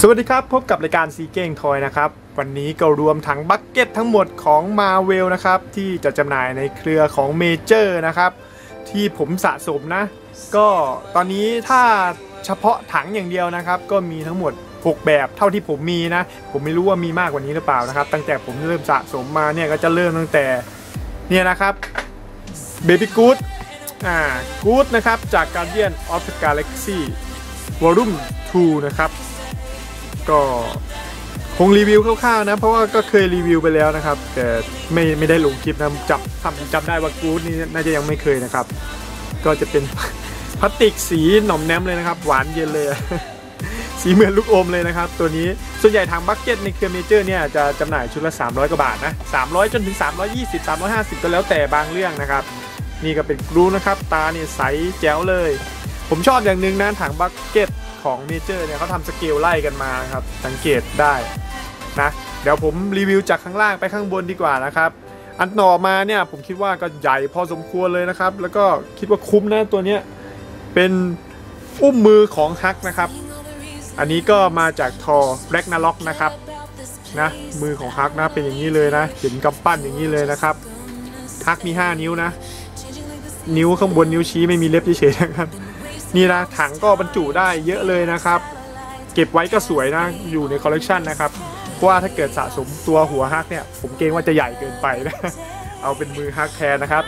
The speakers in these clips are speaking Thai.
สวัสดีครับ พบกับรายการซีเก้งทอยนะครับ วันนี้ก็รวมถัง bucket ทั้งหมดของ m a r v e l นะครับ ที่จะจำหน่ายในเครือของเมเจอร์นะครับ ที่ผมสะสมนะ ก็ตอนนี้ถ้าเฉพาะถังอย่างเดียวนะครับ ก็มีทั้งหมด 6 แบบเท่าที่ผมมีนะ ผมไม่รู้ว่ามีมากกว่านี้หรือเปล่านะครับ ตั้งแต่ผมเริ่มสะสมมาเนี่ยก็จะเริ่มตั้งแต่เนี่ยนะครับ Baby Groot อ่า Groot นะครับจาก Guardian of the Galaxy Volume 2 นะครับ ก็คงรีวิวคร่าวๆนะ เพราะว่าก็เคยรีวิวไปแล้วนะครับ แต่ไม่ไม่ได้ลงคลิปนะจับทำจำได้ว่ากู๊ดนี่น่าจะยังไม่เคยนะครับ ก็จะเป็นพลาสติกสีหน่อมแน้มเลยนะครับ หวานเย็นเลย สีเหมือนลูกอมเลยนะครับ ตัวนี้ส่วนใหญ่ทาง bucket ในเครือเมเจอร์เนี่ยจะจำหน่ายชุดละ 300 กว่าบาทนะ 300 จนถึง 320 350 ก็แล้วแต่บางเรื่องนะครับ นี่ก็เป็น Groot นะครับ ตาเนี่ยใสแจ๋วเลย ผมชอบอย่างหนึ่งนะถัง bucket ของเมเจอร์เนี่ยเขาทำสเกลไล่กันมาครับ สังเกตได้นะเดี๋ยวผมรีวิวจากข้างล่างไปข้างบนดีกว่านะครับ อันต่อมาเนี่ยผมคิดว่าก็ใหญ่พอสมควรเลยนะครับ แล้วก็คิดว่าคุ้มนะตัวเนี้ยเป็นอุ้งมือของฮักนะครับ อันนี้ก็มาจาก Thor Ragnarok นะครับนะมือของฮักนะเป็นอย่างนี้เลยนะเห็นกำปั้นอย่างนี้เลยนะครับฮักมี 5 นิ้วนะ นิ้วข้างบนนิ้วชี้ไม่มีเล็บเฉยๆนะครับ นี่นะถังก็บรรจุได้เยอะเลยนะครับ เก็บไว้ก็สวยนะอยู่ในคอลเลกชันนะครับเพราะว่าถ้าเกิดสะสมตัวหัวฮักเนี่ยผมเกรงว่าจะใหญ่เกินไปนะเอาเป็นมือฮักแทนนะครับ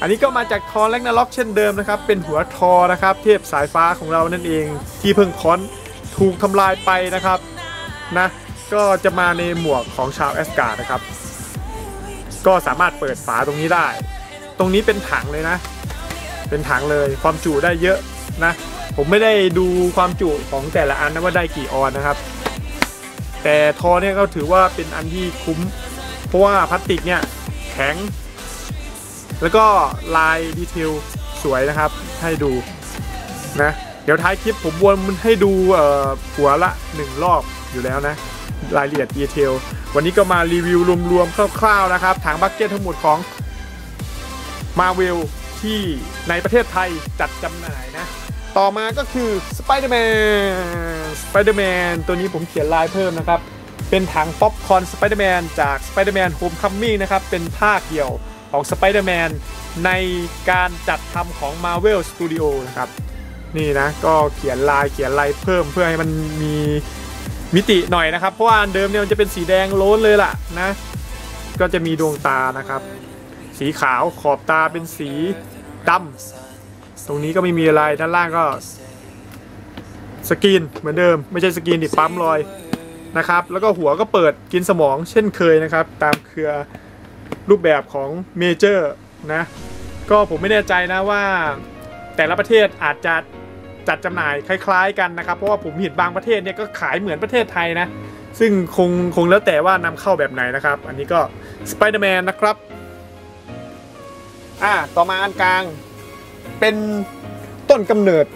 อันนี้ก็มาจาก Thor Ragnarok เช่นเดิมนะครับ เป็นหัวทอนะครับ เทพสายฟ้าของเรานั่นเองที่เพิ่งค้อนถูกทำลายไปนะครับนะก็จะมาในหมวกของชาวแอสการ์ดนะครับ ก็สามารถเปิดฝาตรงนี้ได้ ตรงนี้เป็นถังเลยนะ เป็นถังเลยความจุได้เยอะ นะ ผมไม่ได้ดูความจุของแต่ละอันนะว่าได้กี่ออนนะครับ แต่ทอเนี่ยก็ถือว่าเป็นอันที่คุ้ม เพราะว่าพลาสติกเนี่ยแข็ง แล้วก็ลายดีเทลสวยนะครับ ให้ดูนะเดี๋ยวท้ายคลิปผมวนมันให้ดูหัวละหนึ่งรอบอยู่แล้วนะ รายละเอียด detail วันนี้ก็มารีวิวรวมๆคร่าวๆนะครับถัง bucket ทั้งหมดของมาเวล ที่ในประเทศไทยจัดจำหน่ายนะ ต่อมาก็คือ Spider-Man Spider-Man ตัวนี้ผมเขียนลายเพิ่มนะครับ เป็นถังป๊อปคอร์น Spider-Man จาก Spider-Man Homecoming นะครับ เป็นภาคเดี่ยวของ Spider-Man ในการจัดทำของ Marvel Studio นะครับ นี่นะ ก็เขียนลายเขียนลายเพิ่มเพื่อให้มันมีมิติหน่อยนะครับ เพราะว่าอันเดิมเนี่ยมันจะเป็นสีแดงโล้นเลยล่ะนะ ก็จะมีดวงตานะครับ สีขาวขอบตาเป็นสีดำตรงนี้ก็ไม่มีอะไรด้านล่างก็ สกรีนเหมือนเดิม ไม่ใช่สกรีนดิปั๊มรอยนะครับ แล้วก็หัวก็เปิดกินสมองเช่นเคยนะครับ ตามเครือรูปแบบของเมเจอร์นะ ก็ผมไม่แน่ใจนะว่า แต่ละประเทศอาจจะจัดจำหน่ายคล้าย ๆ กันนะครับ เพราะว่าผมเห็นบางประเทศเนี่ยก็ขายเหมือนประเทศไทยนะ ซึ่งคงคงแล้วแต่ว่านำเข้าแบบไหนนะครับ อันนี้ก็สไปเดอร์แมนนะครับ อ่าต่อมาอันกลาง เป็นต้นกำเนิด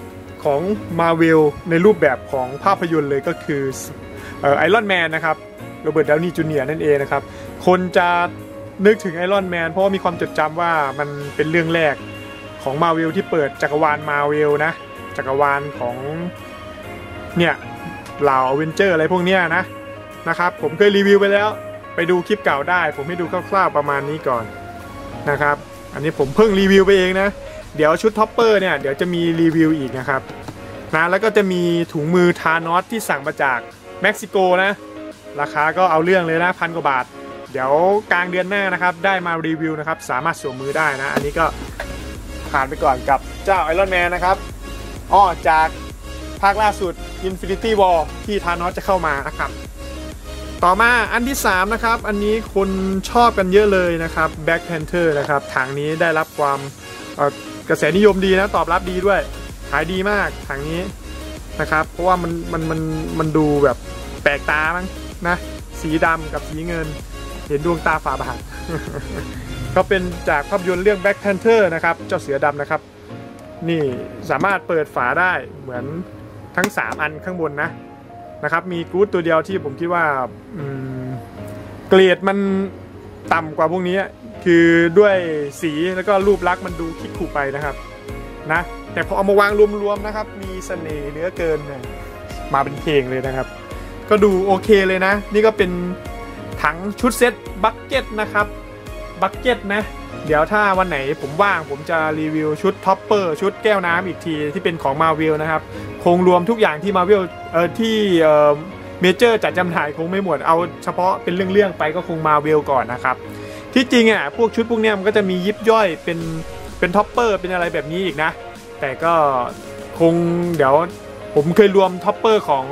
ของมาเวลในรูปแบบของภาพยนตร์เลยก็คือ Iron Man นะครับ Robert Downey Jr.นั่นเองนะครับ คนจะนึกถึง Iron Man เพราะว่ามีความจดจำว่ามันเป็นเรื่องแรกของมาเวลที่เปิดจักรวาลมาเวลนะ จักรวาลของเนี่ยเหล่าอเวนเจอร์อะไรพวกเนี้ยนะนะครับ ผมเคยรีวิวไปแล้ว ไปดูคลิปเก่าได้ ผมให้ดูคร่าวๆประมาณนี้ก่อนนะครับ อันนี้ผมเพิ่งรีวิวไปเองนะ เดี๋ยวชุด topper เนี่ยเดี๋ยวจะมีรีวิวอีกนะครับนะแล้วก็จะมีถุงมือ Thanos ที่สั่งมาจากเม็กซิโกนะ ราคาก็เอาเรื่องเลยนะพันกว่าบาท เดี๋ยวกลางเดือนหน้านะครับ ได้มารีวิวนะครับ สามารถสวมมือได้นะ อันนี้ก็ผ่านไปก่อนกับเจ้าไอรอนแมนนะครับอ้อจากภาคล่าสุด Infinity War ที่ทานอสจะเข้ามานะครับ ต่อมาอันที่ 3 นะครับ อันนี้คนชอบกันเยอะเลยนะครับ Black Panther นะครับถังนี้ได้รับความกระแสนิยมดีนะ ตอบรับดีด้วย ขายดีมากถังนี้นะครับ เพราะว่ามันมันมันมันดูแบบแปลกตามั้งนะ สีดำกับสีเงิน เห็นดวงตาฝาบาทก็เป็นจากภาพยนตร์เรื่อง Black Panther นะครับ เจ้าเสือดำนะครับ นี่สามารถเปิดฝาได้เหมือนทั้ง 3 อันข้างบนนะ นะครับมีกู๊ดตัวเดียวที่ผมคิดว่าเกรดมันต่ำกว่าพวกนี้ คือด้วยสีแล้วก็รูปลักษณ์มันดูคิกขุไปนะครับนะแต่พอเอามาวางรวมๆนะครับ มีเสน่ห์เหลือเกินมาเป็นเพลงเลยนะครับ ก็ดูโอเคเลยนะ นี่ก็เป็นถังชุดเซ็ต bucket นะครับ bucket นะ เดี๋ยวถ้าวันไหนผมว่างผมจะรีวิวชุด topper ชุดแก้วน้ำอีกทีที่เป็นของมาวิลนะครับ คงรวมทุกอย่างที่มาวิลเอ่อที่เอ่อเมเจอร์จัดจำหน่ายคงไม่หมดเอาเฉพาะเป็นเรื่องๆไปก็คงมาวิลก่อนนะครับ ที่จริงอะพวกชุดพวกเนี้ยมันก็จะมียิบย่อยเป็นเป็น topper เป็นอะไรแบบนี้อีกนะ แต่ก็คงเดี๋ยวผมเคยรวม topper ของ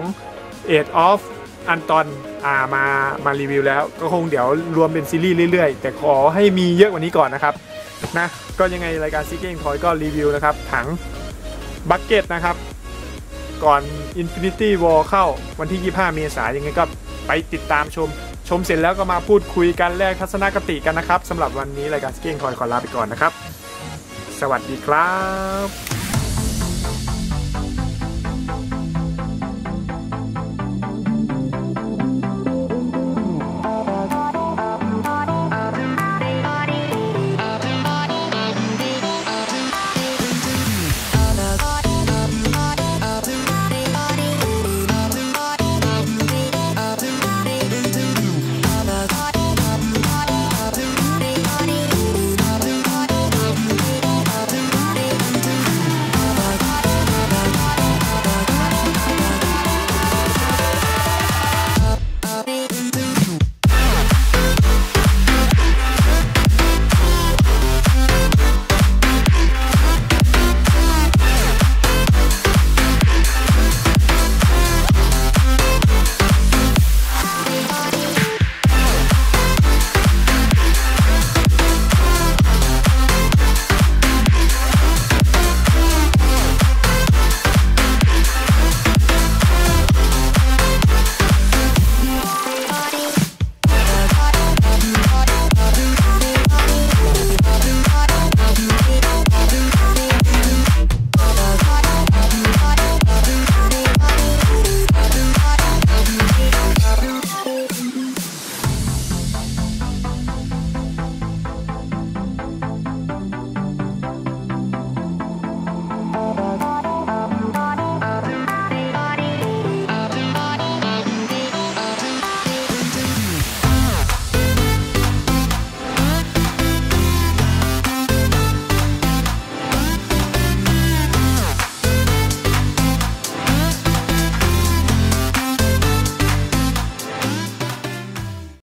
Age of Ultron อ่ามามารีวิวแล้วก็คงเดี๋ยวรวมเป็นซีรีส์เรื่อยๆ แต่ขอให้มีเยอะกว่านี้ก่อนนะครับนะก็ยังไงรายการซีเก้งทอยก็รีวิวนะครับ ถัง bucket นะครับ ก่อน Infinity War เข้าวันที่ 25 เมษายนยังไงก็ไปติดตามชม ชมเสร็จแล้วก็มาพูดคุยกันแลกทัศนคติกันนะครับสำหรับวันนี้รายการสเก้งคอยขอลาไปก่อนนะครับ สวัสดีครับ